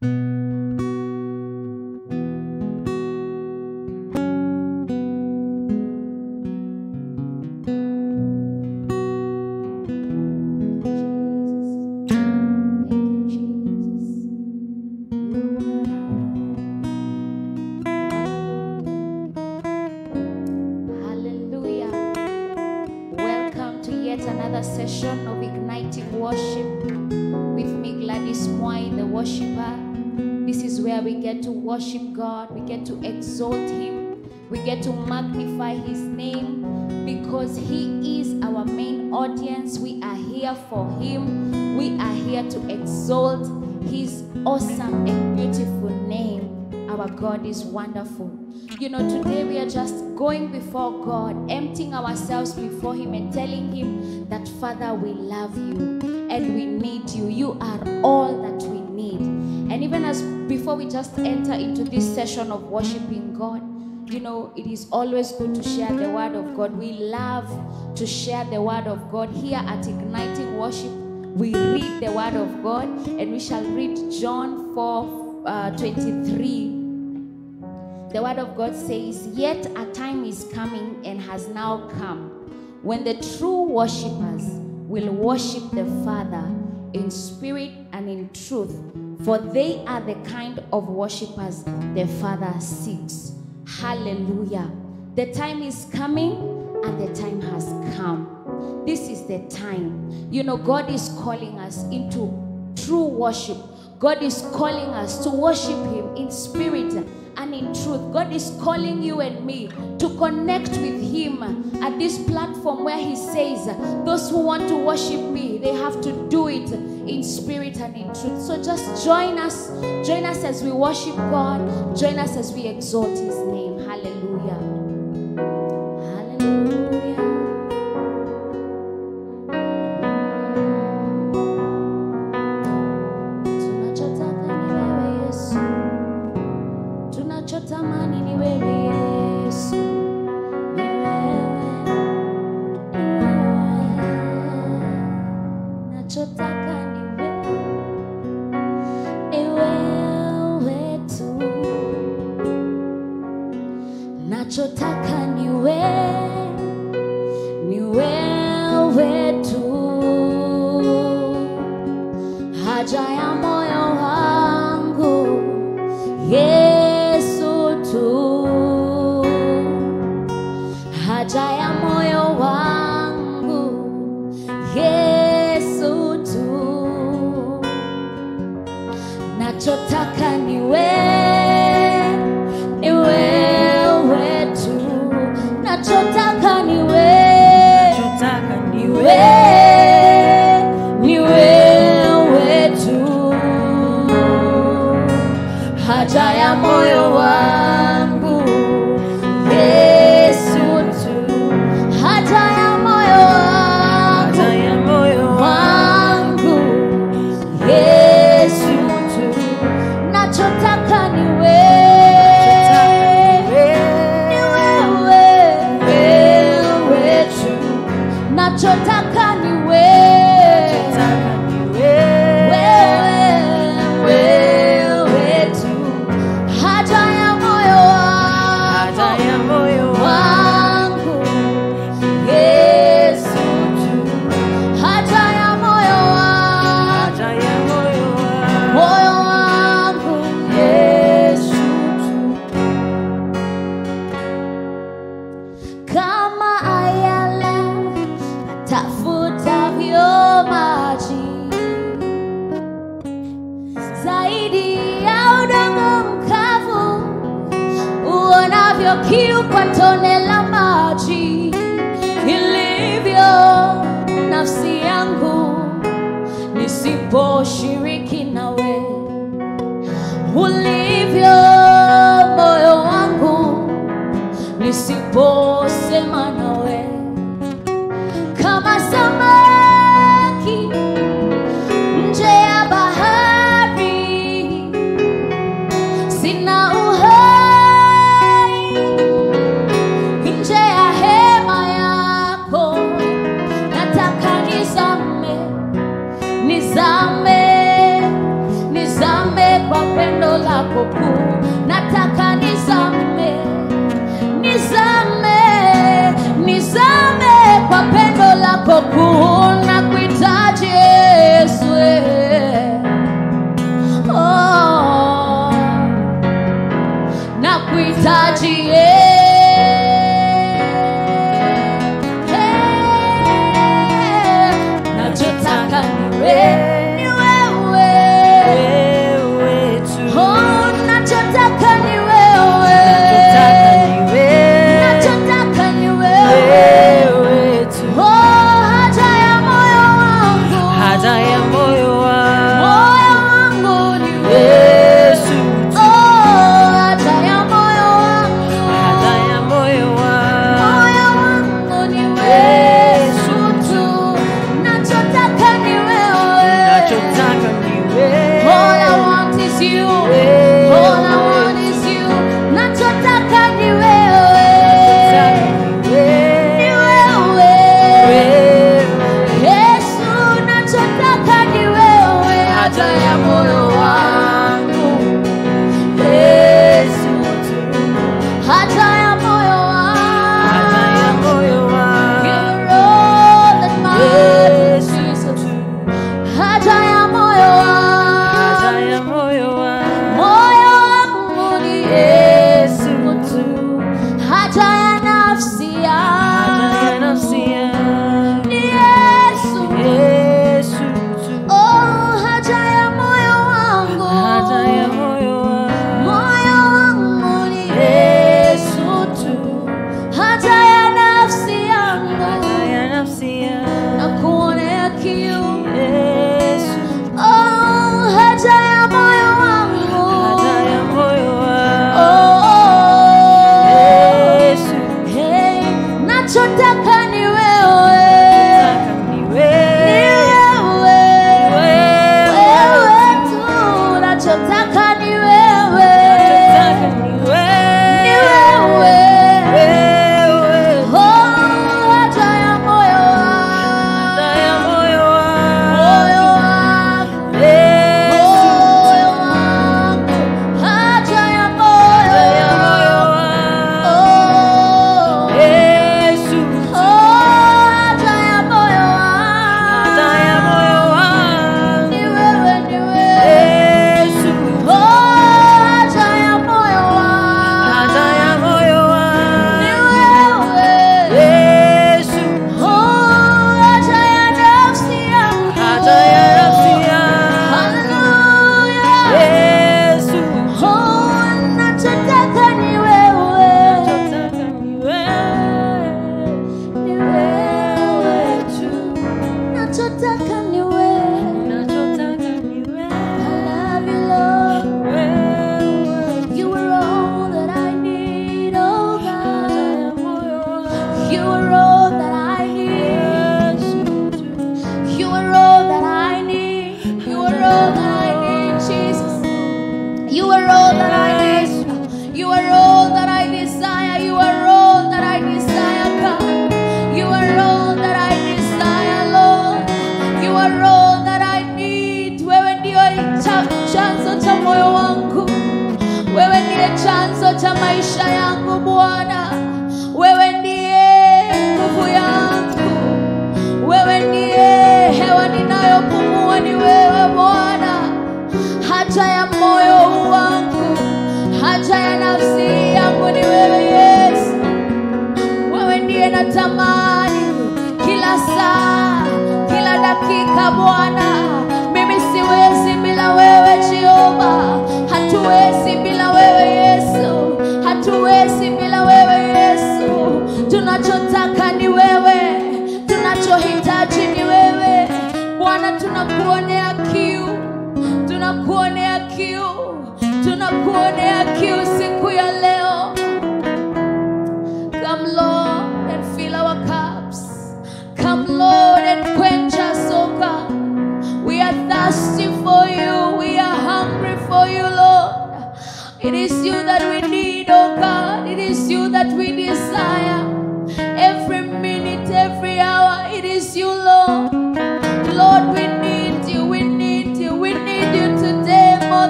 Hallelujah. To magnify His name because He is our main audience. We are here for Him, we are here to exalt His awesome and beautiful name. Our God is wonderful. You know, today we are just going before God, emptying ourselves before Him and telling Him that, Father, we love you and we need you. You are all that we need. And even as before we just enter into this session of worshiping God, you know, it is always good to share the word of God. We love to share the word of God here at Igniting Worship. We read the word of God and we shall read John 4 uh, 23. The word of God says, Yet a time is coming and has now come when the true worshippers will worship the Father in spirit and in truth, for they are the kind of worshippers the Father seeks. Hallelujah. The time is coming and the time has come. This is the time. You know, God is calling us into true worship. God is calling us to worship Him in spirit in truth. God is calling you and me to connect with Him at this platform where He says, Those who want to worship me, they have to do it in spirit and in truth. So just join us. Join us as we worship God. Join us as we exalt His name. Hallelujah. Hallelujah. Nachotaka nisiposhiriki nawe ulivyo moyo wangu. Nisiposema nawe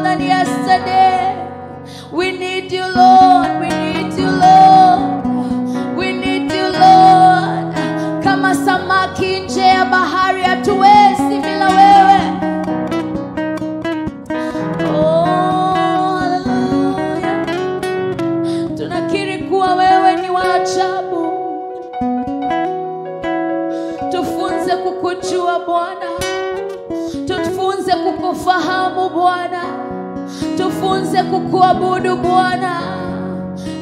than yesterday. We need you, Lord. We need you, Lord. We need you, Lord. Kama samaki nje ya bahari hatuwezi bila wewe. Oh, kukujua Bwana, tufunze kukufahamu Bwana, tufunze kukuabudu Bwana,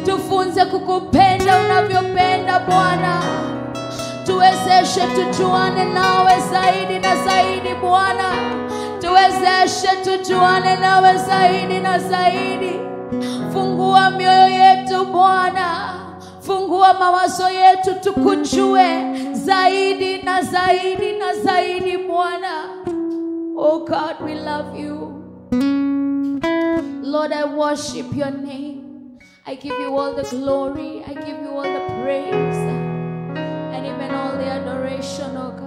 tufunze kukupenda unavyopenda Bwana. Tuwezeshe tujuane nawe zaidi na zaidi Bwana, tuwezeshe tujuane nawe zaidi na zaidi. Fungua mioyo yetu Bwana, fungua mawazo yetu tukujue zaidi na zaidi na zaidi Bwana. Oh God, we love you. Lord, I worship your name. I give you all the glory. I give you all the praise and even all the adoration, oh God.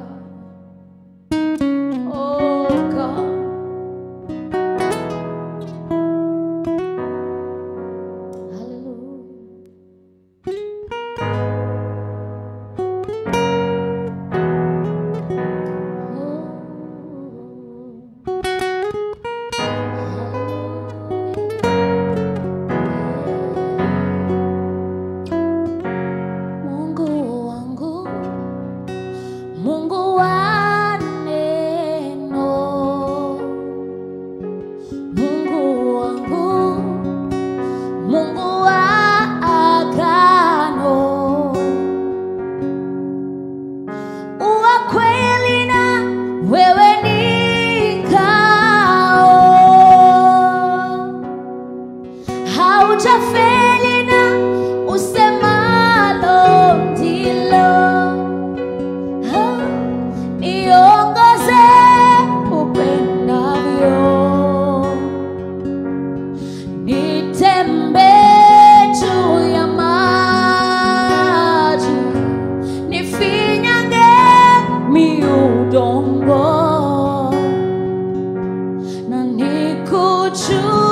树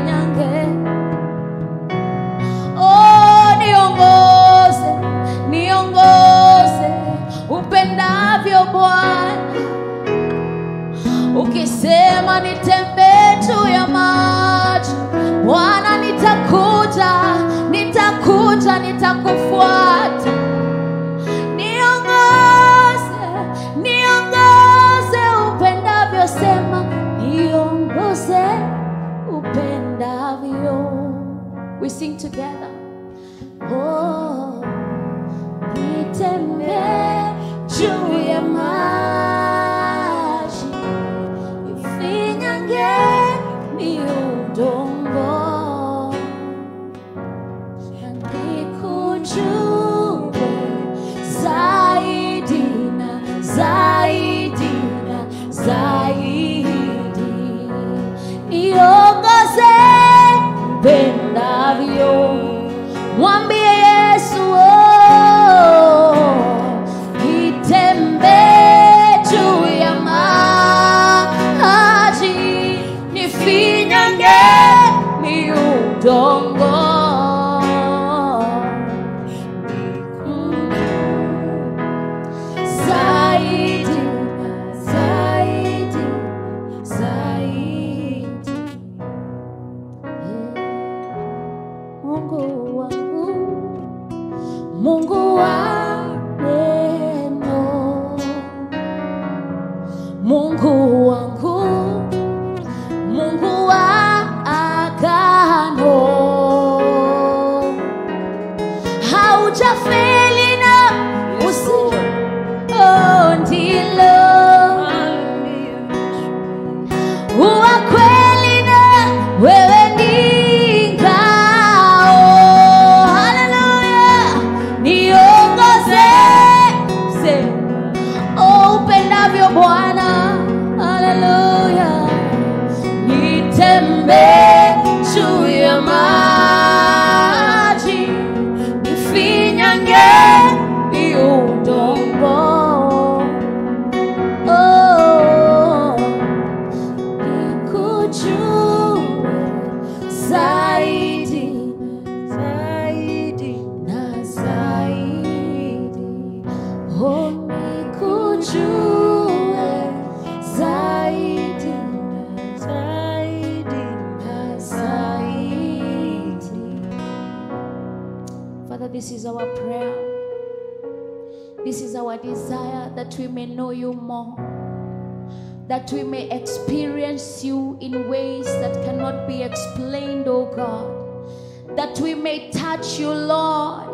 mwako, nifinyange. Oh, niongoze, niongoze upendavyo Bwana. Ukisema nitembee juu ya maji, Bwana, nitakuja, nitakuja, nitakufuata. We sing together. Oh, nitembee juu ya maji, this is our prayer. This is our desire that we may know you more, that we may experience you in ways that cannot be explained, oh God, that we may touch you, Lord.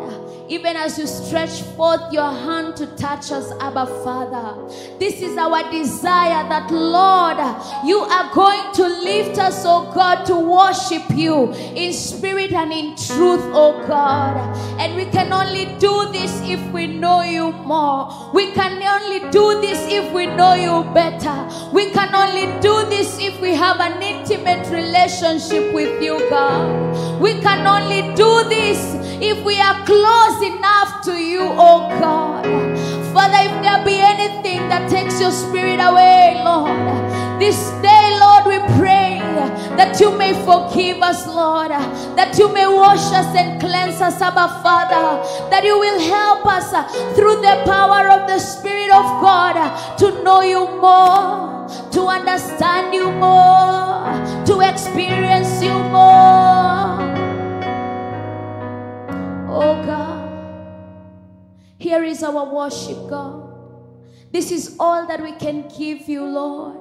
Even as you stretch forth your hand to touch us, Abba Father. This is our desire that, Lord, you are going to lift us, oh God, to worship you in spirit and in truth, oh God. And we can only do this if we know you more. We can only do this if we know you better. We can only do this if we have an intimate relationship with you, God. We can only do this if we are close enough to you, oh God. Father, if there be anything that takes your spirit away, Lord, this day, Lord, we pray that you may forgive us, Lord, that you may wash us and cleanse us, Abba Father, that you will help us through the power of the Spirit of God to know you more, to understand you more, to experience you more. Oh God, here is our worship, God. This is all that we can give you, Lord.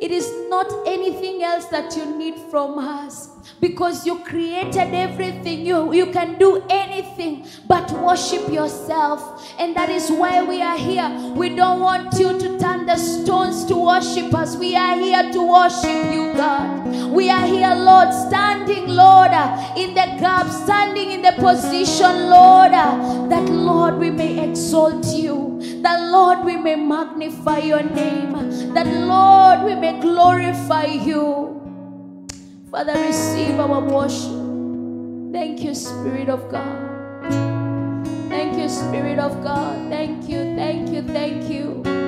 It is not anything else that you need from us because you created everything. You, you can do anything but worship yourself. And that is why we are here. We don't want you to turn the stones to worship us. We are here to worship you, God. We are here, Lord, standing, Lord, in the gap, standing in the position, Lord, that, Lord, we may exalt you. That, Lord, we may magnify your name. That, Lord, we may glorify you. Father, receive our worship. Thank you, Spirit of God. Thank you, Spirit of God. Thank you, thank you, thank you.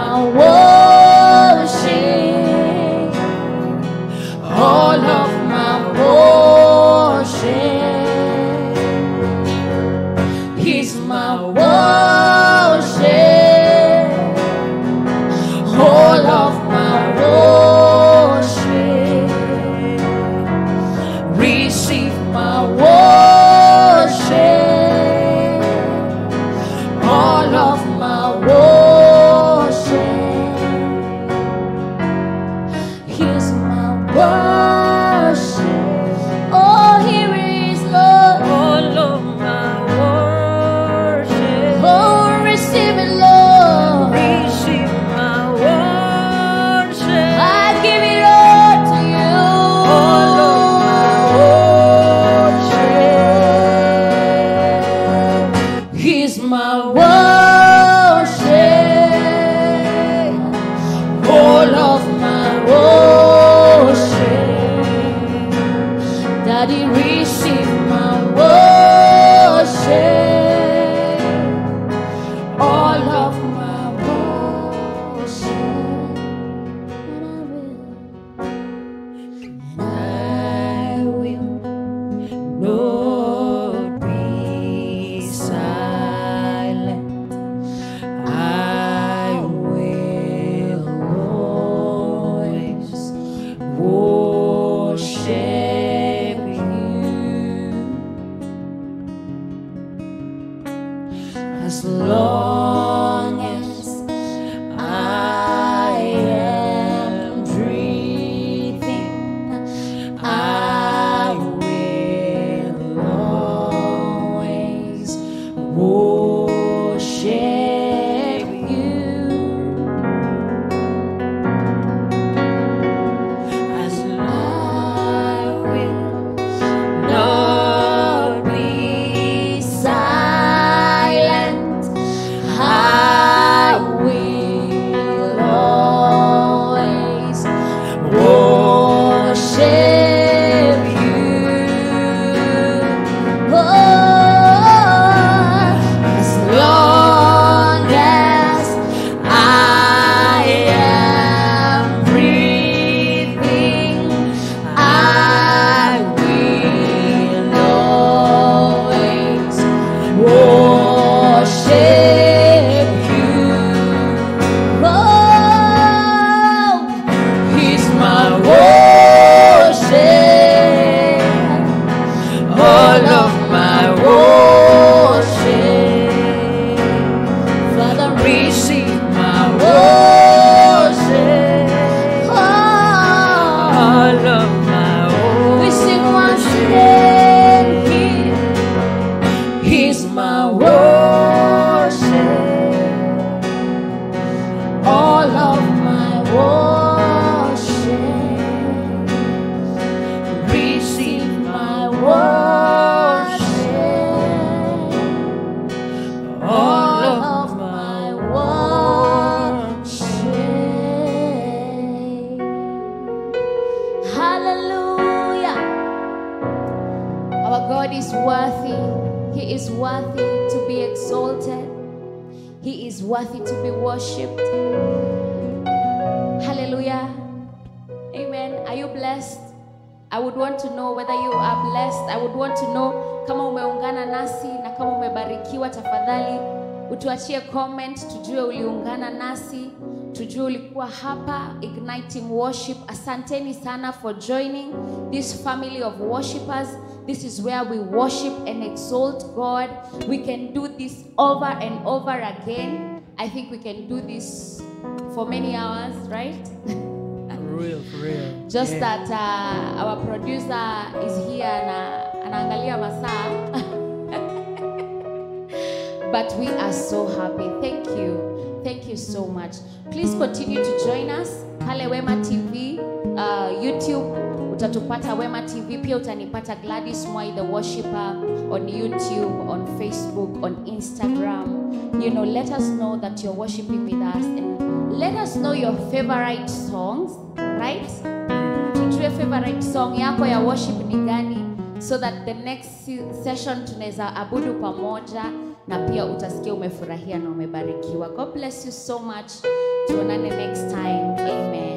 Receive God is worthy. He is worthy to be exalted. He is worthy to be worshipped. Hallelujah. Amen. Are you blessed? I would want to know whether you are blessed. I would want to know kama umeungana nasi na kama umebarikiwa, tafadhali utuachie comment, tujue uliungana nasi, tujue ulikuwa hapa igniting worship. Asanteni sana for joining this family of worshipers. This is where we worship and exalt God. We can do this over and over again. I think we can do this for many hours, right? For real, for real. Just Yeah. that uh, our producer is here na anaangalia masaa. but we are so happy. Thank you. Thank you so much. Please continue to join us pale Wema TV, uh, YouTube utatupata Wema TV, pia utanipata Gladys Mwai the worshipper on YouTube, on Facebook, on Instagram. You know, let us know that you're worshiping with us and let us know your favorite songs, right? tujue favorite song yako ya worship ni gani so that the next se- session tunaweza abudu pamoja na pia utasikia umefurahia na umebarikiwa god bless you so much tuonane next time Amen.